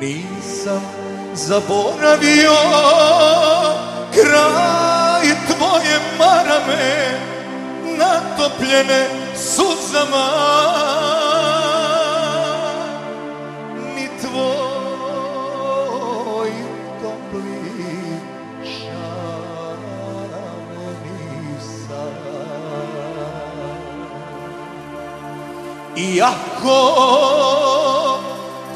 Nisam zaboravio kraj marame natopljene suzama. Ni tvoj topli šarame nisam Iako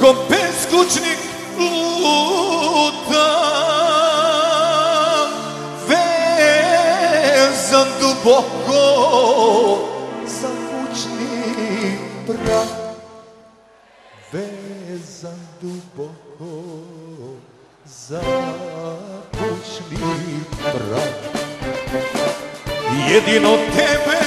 ko beskućnik luta Duboko za kućni prah Vezan duboko za kućni prah Jedino tebe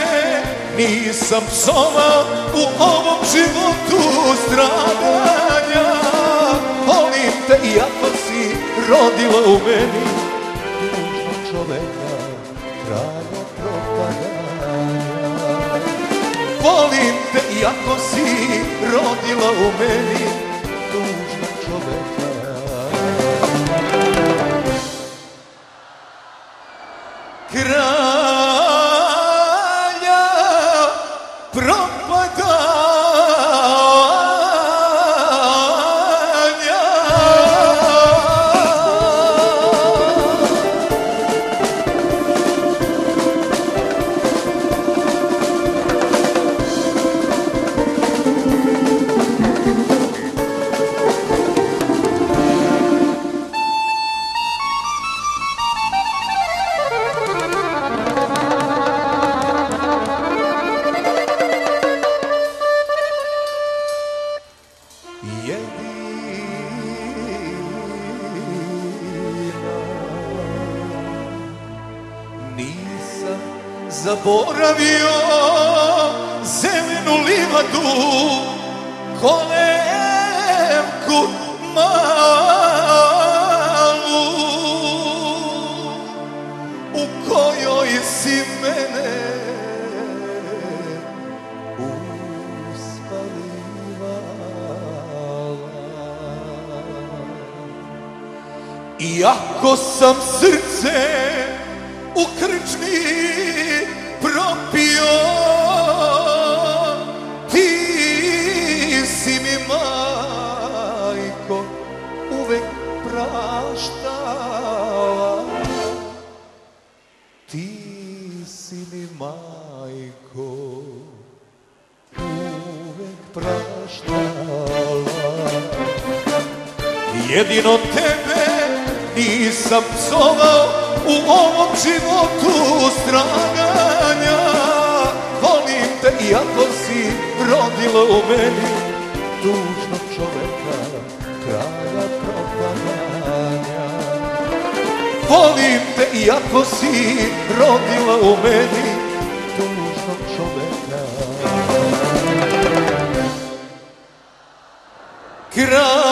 nisam psovao u ovom životu stradanja. Volim te iako si rodila u meni Tužno čoveka, Volim te iako si rodila u meni Tužno čoveka zaboravio zelenu livadu Kolevku malu U kojoj si mene Iako sam srce si mi majko uvek praštala. Jedino tebe nisam psovao u ovom životu stradanja Volim te iako si rodila u meni tužnog čoveka, Volim te iako si rodila u meni tužnog čoveka. Kralja